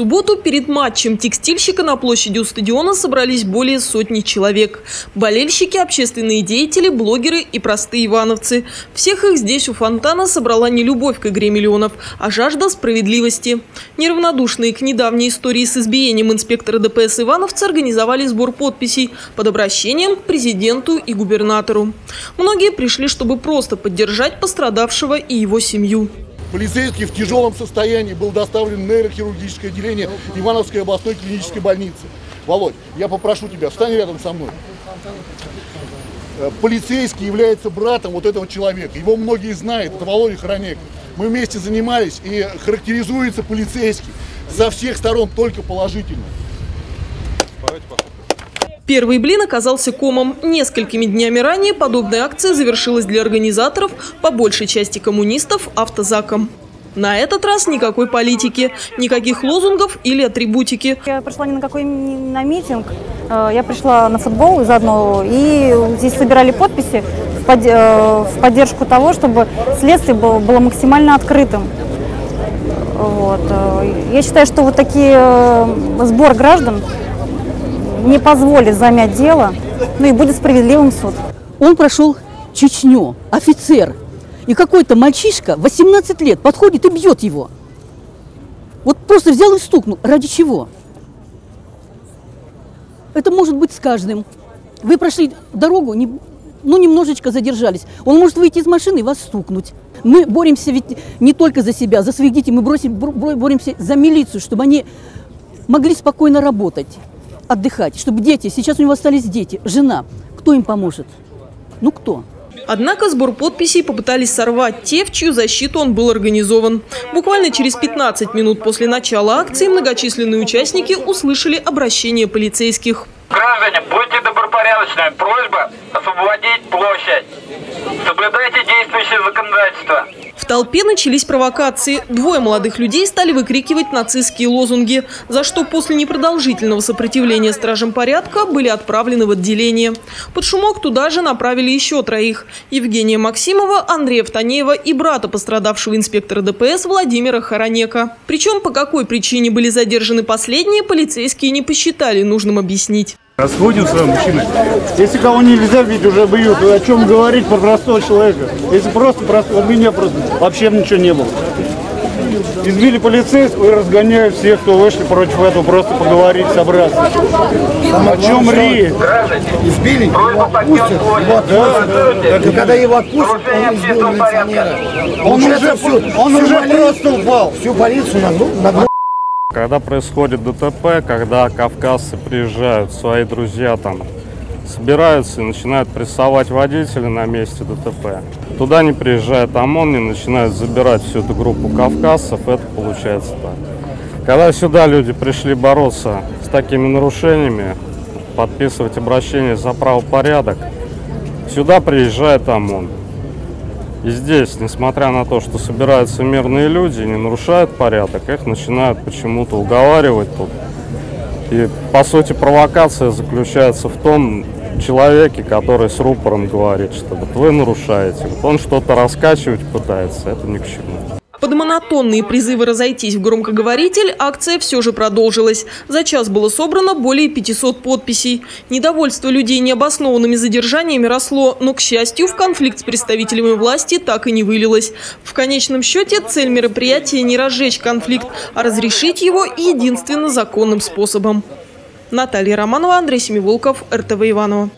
субботу перед матчем текстильщика на площади у стадиона собрались более сотни человек. Болельщики, общественные деятели, блогеры и простые ивановцы. Всех их здесь у фонтана собрала не любовь к игре миллионов, а жажда справедливости. Неравнодушные к недавней истории с избиением инспектора ДПС ивановцы организовали сбор подписей под обращением к президенту и губернатору. Многие пришли, чтобы просто поддержать пострадавшего и его семью. Полицейский в тяжелом состоянии был доставлен в нейрохирургическое отделение Ивановской областной клинической больницы. Володь, я попрошу тебя, встань рядом со мной. Э, полицейский является братом вот этого человека. Его многие знают, это Володя Хоронек. Мы вместе занимались и характеризуется полицейский со всех сторон только положительно. Первый блин оказался комом. Несколькими днями ранее подобная акция завершилась для организаторов, по большей части коммунистов, автозаком. На этот раз никакой политики, никаких лозунгов или атрибутики. Я пришла ни на какой на митинг, э, я пришла на футбол заодно, и здесь собирали подписи э, в поддержку того, чтобы следствие было, было максимально открытым. Вот. Э, я считаю, что вот такие сбор граждан не позволит замять дело, ну и будет справедливым суд. Он прошел Чечню, офицер. И какой-то мальчишка, 18 лет, подходит и бьет его. Вот просто взял и стукнул. Ради чего? Это может быть с каждым. Вы прошли дорогу, не, ну, немножечко задержались. Он может выйти из машины и вас стукнуть. Мы боремся ведь не только за себя, за своих детей. Мы бросим, боремся за милицию, чтобы они могли спокойно работать отдыхать, чтобы дети, сейчас у него остались дети, жена, кто им поможет? Ну кто? Однако сбор подписей попытались сорвать те, в чью защиту он был организован. Буквально через 15 минут после начала акции многочисленные участники услышали обращение полицейских. Граждане, будьте добропорядочными. Просьба освободить площадь. Соблюдайте действующее законодательство. Толпе начались провокации. Двое молодых людей стали выкрикивать нацистские лозунги, за что после непродолжительного сопротивления стражам порядка были отправлены в отделение. Под шумок туда же направили еще троих – Евгения Максимова, Андрея Втанеева и брата пострадавшего инспектора ДПС Владимира Хоронека. Причем по какой причине были задержаны последние, полицейские не посчитали нужным объяснить. Расходимся, мужчины. Если кого нельзя бить, уже бьют. О чем говорить про простого человека? Если просто, просто у меня просто вообще ничего не было. Избили полицейского и разгоняют всех, кто вышли против этого, просто поговорить, собраться. О чем речь? Избили, его отпустят, его отпустят. Да, да, когда его отпустят, он избил милиционера. Он уже, всю, он уже просто упал. Всю полицию на, на когда происходит ДТП, когда кавказцы приезжают, свои друзья там собираются и начинают прессовать водителя на месте ДТП. Туда не приезжает ОМОН, не начинают забирать всю эту группу кавказцев, это получается так. Когда сюда люди пришли бороться с такими нарушениями, подписывать обращение за правопорядок, сюда приезжает ОМОН. И здесь, несмотря на то, что собираются мирные люди, не нарушают порядок, их начинают почему-то уговаривать тут. И, по сути, провокация заключается в том человеке, который с рупором говорит, что вот вы нарушаете. Вот он что-то раскачивать пытается, это ни к чему. Под монотонные призывы разойтись в громкоговоритель акция все же продолжилась. За час было собрано более 500 подписей. Недовольство людей необоснованными задержаниями росло, но, к счастью, в конфликт с представителями власти так и не вылилось. В конечном счете цель мероприятия не разжечь конфликт, а разрешить его единственно законным способом. Наталья Романова, Андрей Семиволков, РТВ Иванова.